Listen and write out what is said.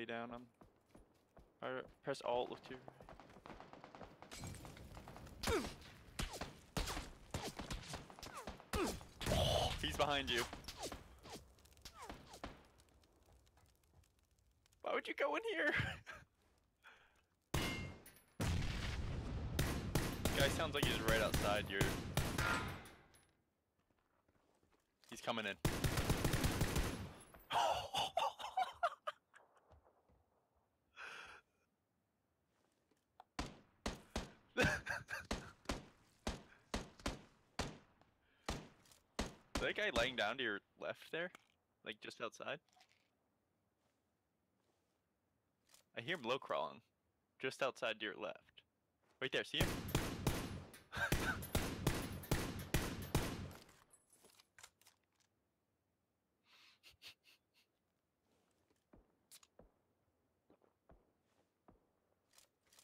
lay down on. Or press Alt. To. your. He's behind you. Why would you go in here? Guy sounds like he's right outside your. He's coming in. That guy laying down to your left there? Like just outside? I hear him low crawling. Just outside to your left. Right there, see him?